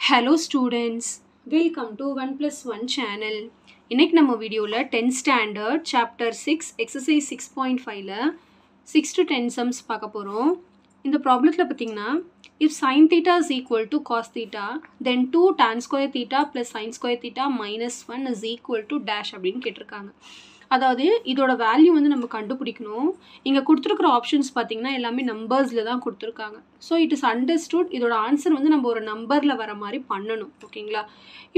Hello students welcome to one plus one channel இன்றைக்கி நம்ம வீடியோவில் tenth standard chapter six exercise six point ஃபைவ்ல six to ten sums பார்க்க போகிறோம் இந்த ப்ராப்ளத்தில் பார்த்தீங்கன்னா if sine theta is equal to cos theta then two tan square theta plus sine square theta minus one is equal to dash அப்படின்னு கேட்டிருக்காங்க. அதாவது இதோட வேல்யூ வந்து நம்ம கண்டுபிடிக்கணும். இங்கே கொடுத்துருக்குற ஆப்ஷன்ஸ் பார்த்தீங்கன்னா எல்லாமே நம்பர்ஸில் தான் கொடுத்துருக்காங்க. ஸோ இட் இஸ் அண்டர்ஸ்டுட் இதோட ஆன்சர் வந்து நம்ம ஒரு நம்பரில் வர மாதிரி பண்ணணும். ஓகேங்களா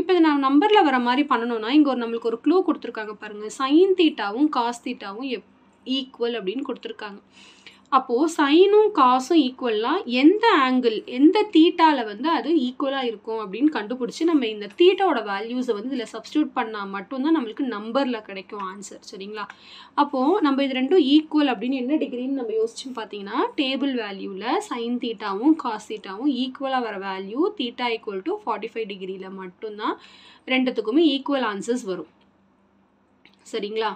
இப்போ இதை நான் நம்பரில் வர மாதிரி பண்ணணும்னா இங்கே ஒரு நம்மளுக்கு ஒரு க்ளூ கொடுத்துருக்காங்க பாருங்கள் சைன் தீட்டாவும் காஸ் தீட்டாவும் எப் ஈக்குவல் அப்படின்னு கொடுத்துருக்காங்க. அப்போது சைனும் காசும் ஈக்குவலாக எந்த ஆங்கிள் எந்த தீட்டாவில் வந்து அது ஈக்குவலாக இருக்கும் அப்படின்னு கண்டுபிடிச்சி நம்ம இந்த தீட்டாவோட வேல்யூஸை வந்து இதில் சப்ஸ்டியூட் பண்ணால் மட்டும்தான் நம்மளுக்கு நம்பரில் கிடைக்கும் ஆன்சர் சரிங்களா? அப்போது நம்ம இது ரெண்டும் ஈக்குவல் அப்படின்னு என்ன டிகிரின்னு நம்ம யோசிச்சு பார்த்தீங்கன்னா டேபிள் வேல்யூவில் சைன் தீட்டாவும் காஸ் தீட்டாவும் ஈக்குவலாக வர value theta equal to forty five டிகிரியில் மட்டும்தான் ரெண்டுத்துக்குமே ஈக்குவல் ஆன்சர்ஸ் வரும். சரிங்களா?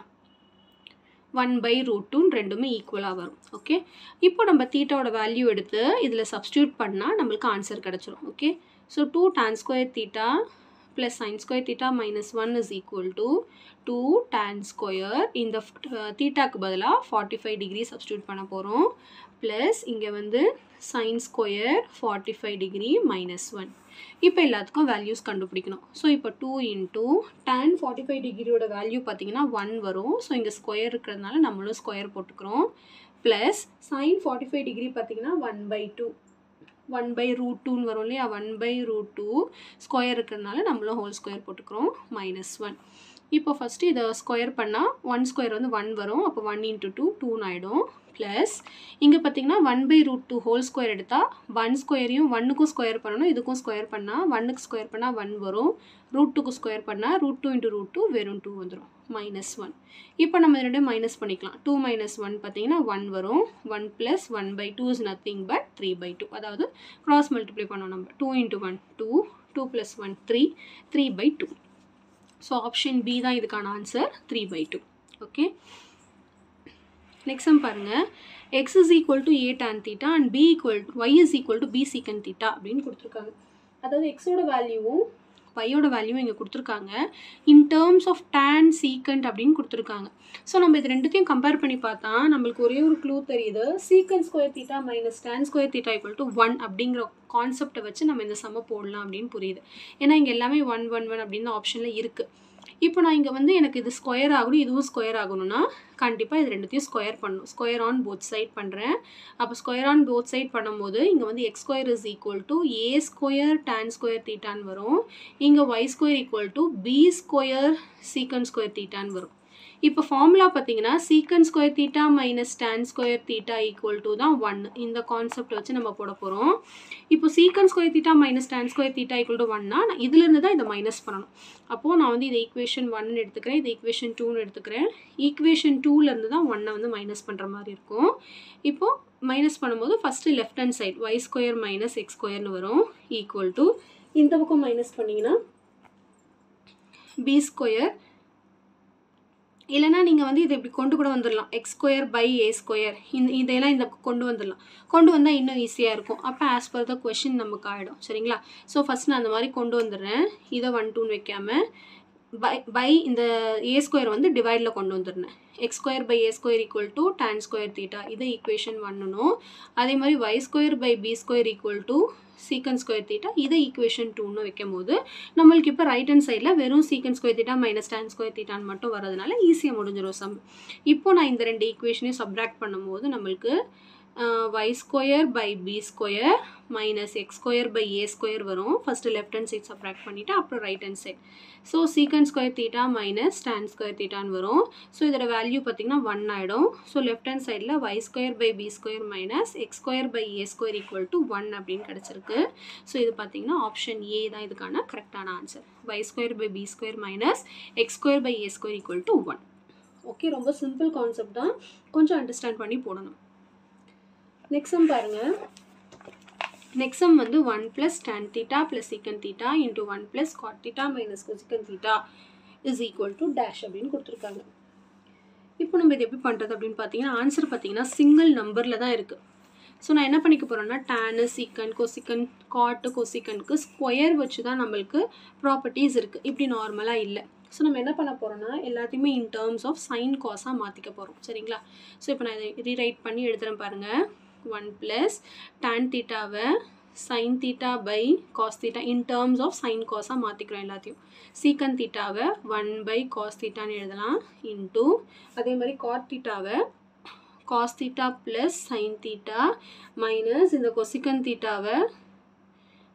ஒன் பை ரூட் டூன்னு ரெண்டுமே ஈக்குவலாக வரும். ஓகே இப்போ நம்ம தீட்டாவோட வேல்யூ எடுத்து இதில் சப்ஸ்டியூட் பண்ணால் நம்மளுக்கு ஆன்சர் கிடச்சிரும். Okay so two tan square theta plus sine square theta minus one is equal to two tan square இந்த தீட்டாக்கு பதிலாக ஃபார்ட்டி ஃபைவ் டிகிரி சப்ஸ்டியூட் பண்ண போகிறோம் ப்ளஸ் இங்கே வந்து sin square forty five degree minus one இப்போ எல்லாத்துக்கும் வேல்யூஸ் கண்டுபிடிக்கணும். ஸோ இப்போ two into tan forty five டிகிரியோட value பார்த்தீங்கன்னா ஒன் வரும். ஸோ இங்கே ஸ்கொயர் இருக்கிறதுனால நம்மளும் ஸ்கொயர் போட்டுக்கிறோம். Plus sine forty five degree பார்த்தீங்கன்னா one by two one by root டூன்னு வரும் இல்லையா? One by root two square இருக்கிறதுனால நம்மளும் ஹோல் ஸ்கொயர் போட்டுக்கிறோம். மைனஸ் ஒன் இப்போ ஃபஸ்ட்டு இதை ஸ்கொயர் பண்ணால் ஒன் ஸ்கொயர் வந்து ஒன் வரும். அப்போ ஒன் இன்ட்டு டூ டூன்னு ஆகிடும் ப்ளஸ் இங்கே பார்த்தீங்கன்னா one by root two whole square எடுத்தால் ஒன் ஸ்கொயரையும் ஒன்னுக்கும் ஸ்கொயர் பண்ணணும். இதுக்கும் ஸ்கொயர் பண்ணால் ஒன்னுக்கு ஸ்கொயர் பண்ணால் ஒன் வரும். ரூட் டூக்கு ஸ்கொயர் பண்ணால் root two into root two வெறும் டூ வந்துடும் மைனஸ் ஒன் இப்போ நம்ம ரெண்டும் மைனஸ் பண்ணிக்கலாம். டூ மைனஸ் ஒன் பார்த்தீங்கன்னா ஒன் வரும். One plus one by two is nothing but three by two அதாவது க்ராஸ் மல்டிப்ளை பண்ணோம் நம்ம. Two into one two two plus one three three by two so option B தான் இதுக்கான answer three by two okay next பாருங்கள் X is equal to A tan theta and B equal to Y is equal to B secant theta அப்படின்னு கொடுத்துருக்காங்க. அதாவது எக்ஸோட வேல்யூவும் பையோட value இங்கே கொடுத்துருக்காங்க. In terms of tan secant அப்படின்னு கொடுத்துருக்காங்க. ஸோ நம்ம இது ரெண்டுத்தையும் கம்பேர் பண்ணி பார்த்தா நம்மளுக்கு ஒரே ஒரு க்ளூ தெரியுது. Secant square theta minus tan square theta equal to one அப்படிங்கிற கான்செப்டை வச்சு நம்ம இந்த சம போடலாம் அப்படின்னு புரியுது. ஏன்னா இங்கே எல்லாமே ஒன் ஒன் ஒன் அப்படின்னு ஆப்ஷனில் இருக்குது இப்போ நான் இங்கே வந்து எனக்கு இது ஸ்கொயர் ஆகணும் இதுவும் ஸ்கொயர் ஆகணும்னா கண்டிப்பாக இது ரெண்டுத்தையும் ஸ்கொயர் பண்ணணும். ஸ்கொயர் ஆன் போத் சைட் பண்ணுறேன் அப்போ ஸ்கொயர் ஆன் போத் சைட் பண்ணும்போது இங்கே வந்து X square is equal to A square tan square தீட்டான்னு வரும். இங்கே Y square equal to B square secant square தீட்டான்னு வரும். இப்போ ஃபார்முலா பார்த்தீங்கன்னா secant square theta minus tan square theta equal to தான் one இந்த கான்செப்ட் வச்சு நம்ம போட போகிறோம் இப்போ secant square theta minus tan square theta equal to ஒன்னா நான் இதுலேருந்து தான் இதை மைனஸ் பண்ணணும். அப்போது நான் வந்து இதை ஈக்குவேஷன் ஒன்னு எடுத்துக்கிறேன் இது ஈக்குவேஷன் டூன்னு எடுத்துக்கிறேன். ஈக்குவேஷன் டூலேருந்து தான் ஒன்னை வந்து மைனஸ் பண்ணுற மாதிரி இருக்கும். இப்போது மைனஸ் பண்ணும்போது first left hand side Y square minus X ஸ்கொயர்னு வரும். ஈக்குவல் டு இந்த பக்கம் மைனஸ் பண்ணிங்கன்னா பி ஸ்கொயர் இல்லைனா நீங்கள் வந்து இதை இப்படி கொண்டு கூட வந்துடலாம் X square by A square இந்த இதெல்லாம் இந்த கொண்டு வந்துடலாம் கொண்டு வந்தால் இன்னும் ஈஸியாக இருக்கும். அப்போ ஆஸ் பர் த கொஷின் நமக்கு ஆகிடும் சரிங்களா? ஸோ ஃபஸ்ட் நான் அந்த மாதிரி கொண்டு வந்துடுறேன். இதை ஒன் டூன்னு வைக்காமல் பை பை இந்த ஏ ஸ்கொயர் வந்து டிவைடில் கொண்டு வந்துடுறேன் X square by A square equal to tan square theta இது ஈக்குவேஷன் பண்ணணும். அதே மாதிரி Y square by B square equal to secant square theta இதை ஈக்குவேஷன் டூன்னு வைக்கும் போது நம்மளுக்கு இப்போ ரைட் ஹேண்ட் சைடில் வெறும் secant square theta minus tan square தீட்டான்னு மட்டும் வரதுனால ஈஸியாக முடிஞ்சிடும் சம் இப்போ நான் இந்த ரெண்டு ஈக்குவேஷனையும் சப்ராக்ட் பண்ணும்போது நம்மளுக்கு Y square by B square minus X square by A square வரும். First left hand side subtract பண்ணிவிட்டு அப்புறம் right hand side so secant square theta minus tan square தீட்டான்னு வரும். ஸோ இதோட வேல்யூ பார்த்திங்கன்னா ஒன் ஆகிடும் ஸோ லெஃப்ட் ஹேண்ட் சைடில் Y square by B square minus X square by A square equal to one அப்படின்னு கிடச்சிருக்கு. So இது பார்த்திங்கன்னா option A தான் இதுக்கான கரெக்டான answer Y square by B square minus X square by A square equal to one okay ரொம்ப simple concept தான். கொஞ்சம் அண்டர்ஸ்டாண்ட் பண்ணி போடணும். நெக்ஸ்டம் பாருங்கள் நெக்ஸ்ட் வந்து one plus tan theta plus secant theta into one plus cot theta minus cosecant theta is equal to dash அப்படின்னு கொடுத்துருக்காங்க. இப்போ நம்ம இது எப்படி பண்ணுறது அப்படின்னு பார்த்தீங்கன்னா ஆன்சர் பார்த்தீங்கன்னா சிங்கிள் நம்பரில் தான் இருக்குது ஸோ நான் என்ன பண்ணிக்க போகிறேன்னா டேனு சீக்கன் கொசிக்கன் காட்டு கொசிக்கனுக்கு ஸ்கொயர் வச்சு தான் நம்மளுக்கு ப்ராப்பர்ட்டிஸ் இருக்குது இப்படி நார்மலாக இல்லை. ஸோ நம்ம என்ன பண்ண போகிறோம்னா எல்லாத்தையுமே இன் டேர்ம்ஸ் ஆஃப் சைன் காஸாக மாற்றிக்க போகிறோம் சரிங்களா? ஸோ இப்போ நான் இதை ரீரைட் பண்ணி எழுதுகிறேன் பாருங்கள் ஒன் ப்ளஸ் டேன் தீட்டாவை sine theta by cos theta in terms of sine காஸாக மாற்றிக்கிறோம் எல்லாத்தையும். சீக்கன் தீட்டாவை ஒன் பை காஸ் தீட்டான்னு எழுதலாம். இன்டூ அதே மாதிரி காட் தீட்டாவை cos theta plus sin theta minus இந்த கொசிக்கன் தீட்டாவை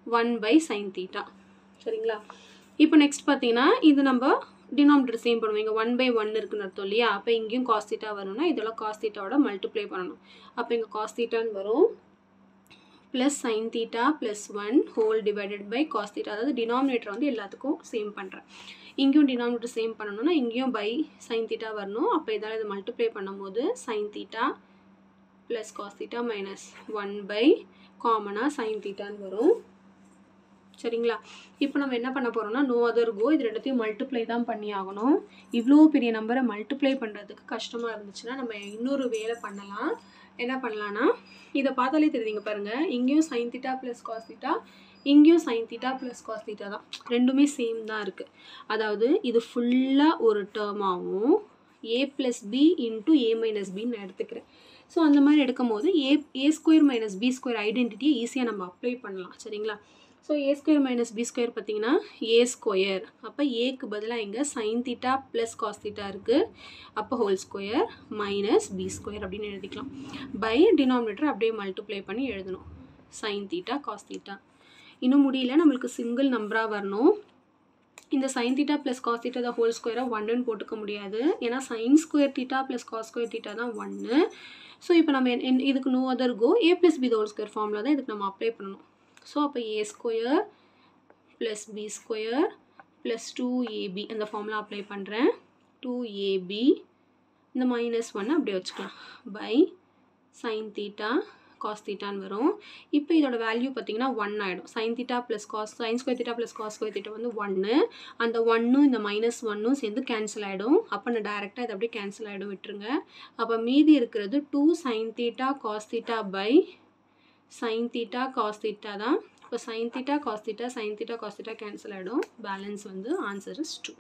ஒன் பை சைன் theta. சரிங்களா? இப்போ நெக்ஸ்ட் பார்த்தீங்கன்னா இது நம்ம டினாமினேட்டர் சேம் பண்ணுவோம். இங்கே ஒன் பை ஒன் இருக்குன்னு அர்த்தம் இல்லையா? அப்போ இங்கேயும் காஸ் தீட்டா வரும்னா இதெல்லாம் காஸ் தீட்டாவோட மல்டிப்ளை பண்ணணும். அப்போ இங்கே காஸ் தீட்டான்னு வரும். Plus sine theta plus one whole divided by cos theta அதாவது டினாமினேட்டர் வந்து எல்லாத்துக்கும் சேம் பண்ணுறேன் இங்கேயும் டினாமினேட்டர் சேம் பண்ணணும்னா இங்கேயும் பை சைன் தீட்டா வரணும். அப்போ இதால் இதை மல்டிப்ளை பண்ணும்போது sine theta plus cos theta minus one by காமனாக சைன் தீட்டான்னு வரும். சரிங்களா? இப்போ நம்ம என்ன பண்ண போகிறோம்னா நோ அதர் கோ இது ரெண்டுத்தையும் மல்டிப்ளை தான் பண்ணி ஆகணும். இவ்வளோ பெரிய நம்பரை மல்டிப்ளை பண்ணுறதுக்கு கஷ்டமாக இருந்துச்சுன்னா நம்ம இன்னொரு வேலை பண்ணலாம். என்ன பண்ணலான்னா இதை பார்த்தாலே தெரியுதுங்க பாருங்கள் இங்கேயும் sine theta plus cos theta இங்கேயும் sine theta plus cos theta தான். ரெண்டுமே சேம் தான் இருக்குது அதாவது இது ஃபுல்லாக ஒரு டேர்மாகவும் A plus B into A minus பின்னு நான் எடுத்துக்கிறேன். ஸோ அந்த மாதிரி எடுக்கும் போது A A square minus B square ஐடென்டிட்டியை ஈஸியாக நம்ம அப்ளை பண்ணலாம். சரிங்களா? So A square minus B square பார்த்தீங்கன்னா ஏ ஸ்கொயர் அப்போ ஏக்கு பதிலாக இங்கே sine theta plus cos theta இருக்குது அப்போ whole square minus B square அப்படின்னு எழுதிக்கலாம். பை டினாமினேட்டர் அப்படியே மல்டிப்ளை பண்ணி எழுதணும். சைன் தீட்டா காஸ் தீட்டா இன்னும் முடியல நம்மளுக்கு சிங்கிள் நம்பராக வரணும். இந்த sine theta plus cos theta whole ஸ்கொயராக ஒன்றுன்னு போட்டுக்க முடியாது. ஏன்னா sine square theta plus cos square theta தான் ஒன்று ஸோ இப்போ நம்ம என் இதுக்கு no other go A plus B whole square ஃபார்மில் தான் இதுக்கு நம்ம அப்ளை பண்ணணும். ஸோ அப்போ A square plus B square plus two AB அந்த ஃபார்முலா அப்ளை பண்ணுறேன் டூ ஏபி இந்த மைனஸ் ஒன்று அப்படியே வச்சுக்கலாம். பை சைன் தீட்டா காஸ் தீட்டான்னு வரும். இப்போ இதோட வேல்யூ பார்த்தீங்கன்னா ஒன் ஆகிடும் sine theta plus cos sine square theta plus cos square theta வந்து ஒன்று அந்த ஒன்னும் இந்த மைனஸ் ஒன்னும் சேர்ந்து கேன்சல் ஆகிடும் அப்போ நான் டேரெக்டாக இதை அப்படியே கேன்சல் ஆகிடும் விட்டுருங்க. அப்போ மீதி இருக்கிறது two sine theta cos theta by sine theta cos theta தான். இப்போ sine theta cos theta sine theta cos theta cancel ஆகிடும் பேலன்ஸ் வந்து ஆன்சர் இஸ் டூ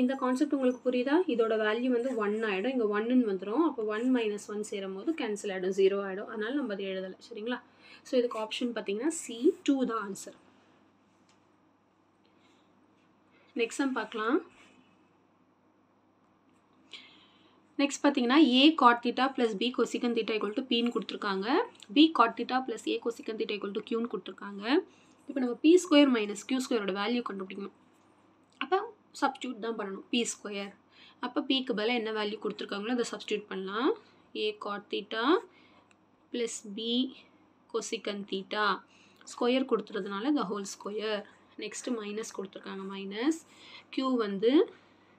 இந்த கான்செப்ட் உங்களுக்கு புரியுதா? இதோட வேல்யூ வந்து ஒன் ஆகிடும் இங்கே ஒன்னுன்னு வந்துடும் அப்போ ஒன் மைனஸ் ஒன் சேரும் போது கேன்சல் ஆகிடும் ஜீரோ ஆகிடும் அதனால் நம்ம அதை எழுதலை. சரிங்களா? ஸோ இதுக்கு ஆப்ஷன் பார்த்தீங்கன்னா சி டூ தான் ஆன்சர் நெக்ஸ்ட் சம் பார்க்கலாம். நெக்ஸ்ட் பார்த்தீங்கன்னா A cot theta plus B cosecant theta equal to பின்னு கொடுத்துருக்காங்க. B cot theta plus A cosecant theta equal to கியூன்னு கொடுத்துருக்காங்க. இப்போ நம்ம பி ஸ்கொயர் மைனஸ் கியூ ஸ்கொயரோட வேல்யூ கண்டுபிடிக்கணும். அப்போ சப்ஸ்டியூட் தான் பண்ணணும். பி ஸ்கொயர் அப்போ பிக்கு பதிலாக என்ன வேல்யூ கொடுத்துருக்காங்களோ அதை சப்ஸ்டியூட் பண்ணலாம். A cot theta plus B cosecant theta square கொடுத்துறதுனால the whole square next minus கொடுத்துருக்காங்க மைனஸ் க்யூ வந்து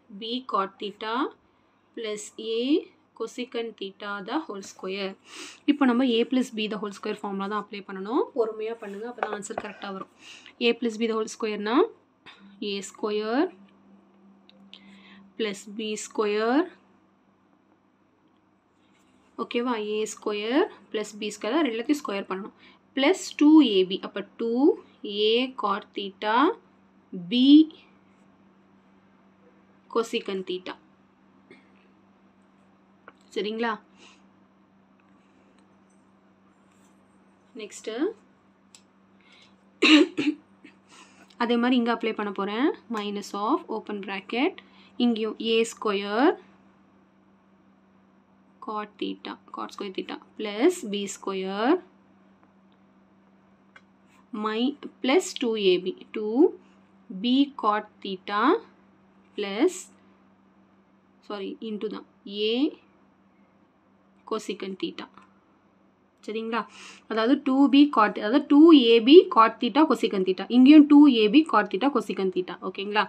B cot theta plus A cosecant theta the whole square இப்போ நம்ம A plus B the whole square ஃபார்மில் தான் apply பண்ணணும். பொறுமையாக பண்ணுங்கள் அப்போ தான் ஆன்சர் கரெக்டாக வரும். A plus B the whole ஸ்கொயர்னா A square plus B square ஓகேவா A square plus B square ரெண்டுத்தையும் எல்லாத்தையும் ஸ்கொயர் பண்ணணும் ப்ளஸ் டூ ஏபி அப்போ two A cot theta B cosecant theta சரிங்களா? நெக்ஸ்ட்டு அதே மாதிரி இங்கே அப்ளை பண்ண போகிறேன் மைனஸ் ஆஃப் ஓப்பன் ப்ராக்கெட் இங்கேயும் A square cot theta cot square theta plus B square my plus two AB two B cot theta plus sorry into தான் A cosecant theta சரிங்களா? அதாவது டூ பி காட் அதாவது two AB cot theta cosecant theta இங்கேயும் two AB cot theta cosecant theta ஓகேங்களா?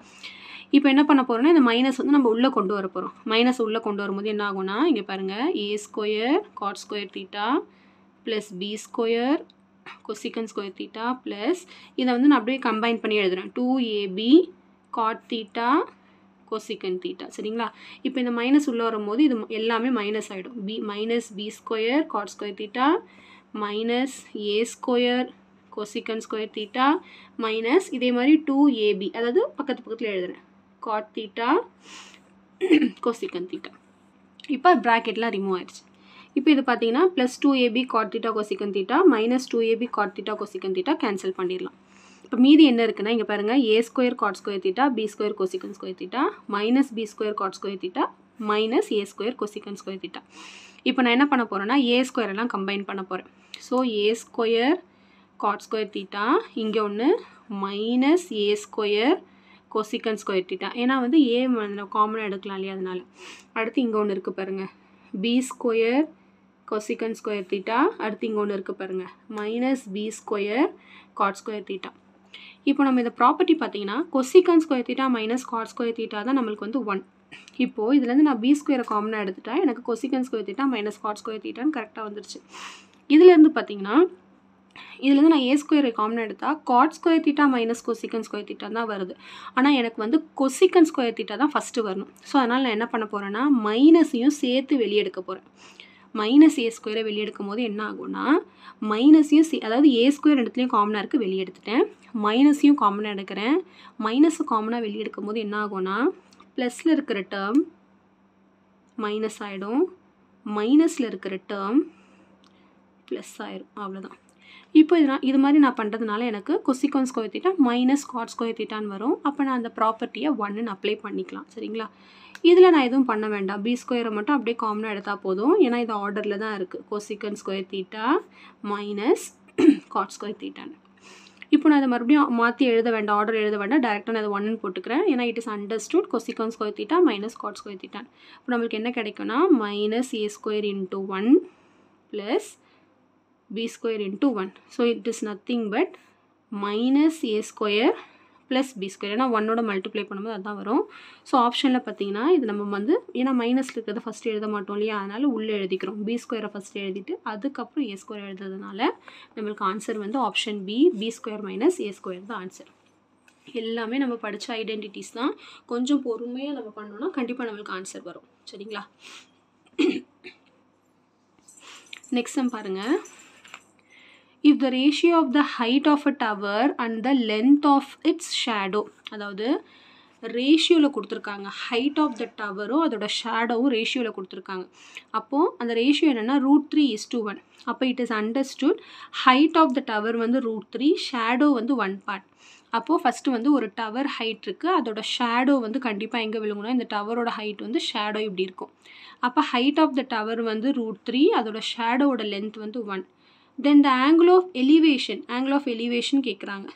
இப்போ என்ன பண்ண போகிறோம்னா இந்த மைனஸ் வந்து நம்ம உள்ளே கொண்டு வர போகிறோம் மைனஸ் உள்ளே கொண்டு வரும்போது என்ன ஆகும்னா இங்கே பாருங்கள் A square cot square theta plus B square cosecant square theta plus இதை வந்து நான் அப்படியே கம்பைன் பண்ணி எழுதுகிறேன் two AB cot theta cosecant theta சரிங்களா? இப்போ இந்த மைனஸ் உள்ளே வரும்போது இது எல்லாமே மைனஸ் ஆகிடும் B minus B square cot square theta minus A square cosecant square theta minus இதே மாதிரி டூ ஏபி அதாவது பக்கத்து பக்கத்தில் எழுதுறேன். காட் தீட்டா கொசிக்கன் தீட்டா இப்போ ப்ராக்கெட்லாம் ரிமூவ் ஆயிடுச்சு. இப்போ இது பார்த்தீங்கன்னா plus two AB cot theta cosecant theta minus two AB cot theta cosecant theta cancel பண்ணிடலாம். இப்போ மீதி என்ன இருக்குன்னா இங்கே பாருங்கள் A square cot square theta B square cosecant square theta minus B square cot square theta minus A square cosecant square theta இப்போ நான் என்ன பண்ண போகிறேன்னா ஏ ஸ்கொயர் எல்லாம் கம்பைன் பண்ண போகிறேன் so A square cot square theta இங்கே ஒன்று minus A square cosecant square theta ஏன்னா வந்து ஏ காமனாக எடுக்கலாம் இல்லையா அதனால். அடுத்து இங்கே ஒன்று இருக்குது பாருங்கள் B square cosecant square theta அடுத்து இங்கே ஒன்று இருக்குது பாருங்கள் minus B square cot square theta இப்போ நம்ம இந்த ப்ராப்பர்ட்டி பார்த்தீங்கன்னா cosecant square theta minus cot square theta தான் நம்மளுக்கு வந்து ஒன் இப்போது இதுலேருந்து நான் பி ஸ்கொயரை காமனாக எடுத்துட்டேன் எனக்கு cosecant square theta minus cot square தீட்டான்னு கரெக்டாக வந்துருச்சு. இதுலேருந்து பார்த்தீங்கன்னா இதுலேருந்து நான் ஏ ஸ்கொயர் காமனாக எடுத்தால் cot square theta minus cosecant square theta தான் வருது. ஆனால் எனக்கு வந்து கொசிக்கன் ஸ்கொயர் தீட்டா தான் ஃபஸ்ட்டு வரணும். ஸோ அதனால் நான் என்ன பண்ண போகிறேன்னா மைனஸையும் சேர்த்து வெளியெடுக்க போகிறேன் மைனஸ் ஏ ஸ்கொயரை வெளியே எடுக்கும் போது என்ன ஆகும்னா மைனஸையும் சே அதாவது ஏ ஸ்கொயர் இடத்துலையும் காமனாக இருக்குது வெளியெடுத்துட்டேன். மைனஸையும் காமனாக எடுக்கிறேன். மைனஸை காமனாக வெளியே எடுக்கும்போது என்ன ஆகும்னா ப்ளஸில் இருக்கிற டேர்ம் மைனஸ் ஆகிடும் மைனஸில் இருக்கிற டேர்ம் ப்ளஸ் ஆயிரும். அவ்வளோதான் இப்போ இது நான் இது மாதிரி நான் பண்ணுறதுனால எனக்கு cosecant square theta minus cot square தீட்டான்னு வரும். அப்போ நான் அந்த ப்ராப்பர்ட்டியை ஒன்னுன்னு அப்ளை பண்ணிக்கலாம். சரிங்களா? இதில் நான் எதுவும் பண்ண வேண்டாம். பி ஸ்கொயரை மட்டும் அப்படியே காமனாக எடுத்தால் போதும். ஏன்னா இது ஆர்டரில் தான் இருக்குது cosecant square theta minus cot square தீட்டான்னு இப்போ நான் அதை மறுபடியும் மாற்றி எழுத வேண்டாம் ஆர்டர் எழுத வேண்டாம். டேரெக்டாக நான் அதை ஒன்னு போட்டுக்கிறேன். ஏன்னா it is understood cosecant square theta minus cot square தீட்டான் இப்போ நம்மளுக்கு என்ன கிடைக்கும்னா minus A square into one plus B square into one so it is nothing but minus A square plus B square ஏன்னா ஒன்னோட மல்டிப்ளை பண்ணும்போது அதுதான் வரும். So ஆப்ஷனில் பார்த்தீங்கன்னா இது நம்ம வந்து ஏன்னா மைனஸில் இருக்கிறத ஃபஸ்ட்டு எழுத மாட்டோம் இல்லையா? அதனால் உள்ளே எழுதிக்கிறோம். பி ஸ்கொயரை ஃபஸ்ட்டு எழுதிட்டு அதுக்கப்புறம் ஏ ஸ்கொயர் எழுதுறதுனால நம்மளுக்கு ஆன்சர் வந்து option B B square minus A square தான் ஆன்சர் எல்லாமே நம்ம படித்த ஐடென்டிட்டிஸ் தான். கொஞ்சம் பொறுமையாக நம்ம பண்ணோம்னா கண்டிப்பாக நம்மளுக்கு ஆன்சர் வரும். சரிங்களா? நெக்ஸ்ட் சம் பாருங்கள் if the ratio of the height of a tower and the length of its shadow அதாவது ரேஷியோவில் கொடுத்துருக்காங்க ஹைட் ஆஃப் த டவரும் அதோட ஷேடோவும் ரேஷியோவில் கொடுத்துருக்காங்க. அப்போது அந்த ரேஷியோ என்னென்னா root three is to one அப்போ it is understood height of the tower வந்து ரூட் த்ரீ ஷேடோ வந்து ஒன் பார்ட் அப்போது ஃபஸ்ட்டு வந்து ஒரு டவர் ஹைட் இருக்குது அதோட ஷேடோ வந்து கண்டிப்பாக எங்கே விழுங்கணும் இந்த டவரோட ஹைட் வந்து ஷேடோ இப்படி இருக்கும். அப்போ ஹைட் ஆஃப் த டவர் வந்து ரூட் த்ரீ அதோட ஷேடோவோட லென்த் வந்து one then the angle of elevation angle of elevation கேட்குறாங்க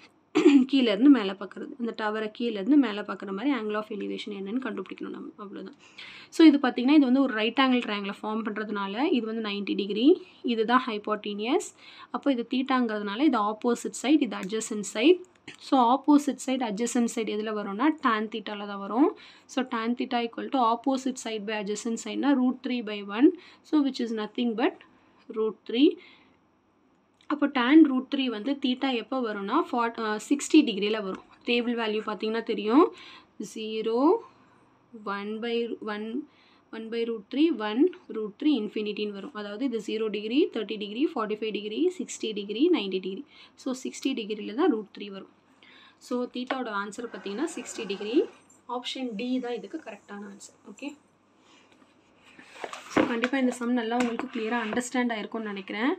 கீழேருந்து மேலே பார்க்குறது. அந்த டவரை கீழேருந்து மேலே பார்க்குற மாதிரி ஆங்கிள் ஆஃப் எலிவேஷன் என்னன்னு கண்டுபிடிக்கணும் நம்ம அவ்வளோதான் ஸோ இது பார்த்திங்கன்னா இது வந்து ஒரு ரைட் ஆங்கிள் ட்ரையாங்கிளை ஃபார்ம் பண்ணுறதுனால இது வந்து நைன்ட்டி டிகிரி இதுதான் ஹைப்போட்டீனியஸ் அப்போ இது தீட்டாங்கிறதுனால இது ஆப்போசிட் சைட் இது adjacent side so opposite side adjacent side எதில் வரும்னா டேன் தீட்டாவில் தான் வரும். So tan theta equal to opposite side by adjacent சைட்னா root three by one so which is nothing but root three அப்போ டேன் ரூட் த்ரீ வந்து theta எப்போ வரும்னா ஃபார்ட் sixty டிகிரியில் வரும். டேபிள் வேல்யூ பார்த்தீங்கன்னா தெரியும். Zero one by one one by root three one root three இன்ஃபினிட்டின்னு வரும். அதாவது இது zero degree thirty degree forty five degree sixty degree ninety degree so sixty டிகிரியில் தான் ரூட் த்ரீ வரும். ஸோ தீட்டாவோட ஆன்சர் பார்த்தீங்கன்னா சிக்ஸ்டி டிகிரி ஆப்ஷன் டி தான் இதுக்கு கரெக்டான ஆன்சர் ஓகே ஸோ கண்டிப்பாக இந்த சம் நல்லா உங்களுக்கு கிளியராக அண்டர்ஸ்டாண்ட் ஆயிருக்கும்னு நினைக்கிறேன்.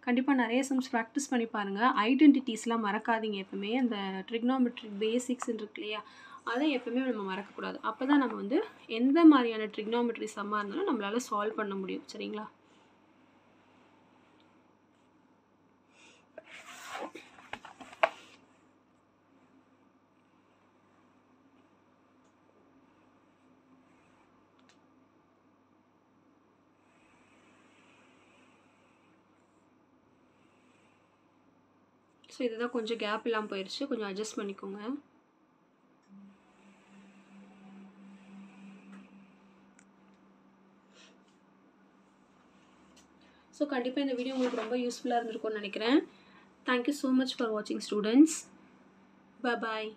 கண்டிப்பாக நிறைய சம்ஸ் ப்ராக்டிஸ் பண்ணி பாருங்கள் ஐடென்டிட்டிஸ்லாம் மறக்காதீங்க எப்பவுமே. அந்த ட்ரிக்னாமெட்ரிக் பேசிக்ஸ் இருக்கு இல்லையா? அதை எப்பவுமே நம்ம மறக்கக்கூடாது. அப்போ தான் நம்ம வந்து எந்த மாதிரியான ட்ரிக்னாமெட்ரி சம்மாக இருந்தாலும் நம்மளால் சால்வ் பண்ண முடியும். சரிங்களா? ஸோ இதுதான் கொஞ்சம் கேப் இல்லாமல் போயிடுச்சு கொஞ்சம் அட்ஜஸ்ட் பண்ணிக்கோங்க. ஸோ கண்டிப்பாக இந்த வீடியோ உங்களுக்கு ரொம்ப யூஸ்ஃபுல்லாக இருந்திருக்கும்னு நினைக்கிறேன். Thank you so much for வாட்சிங் ஸ்டூடெண்ட்ஸ் பாய்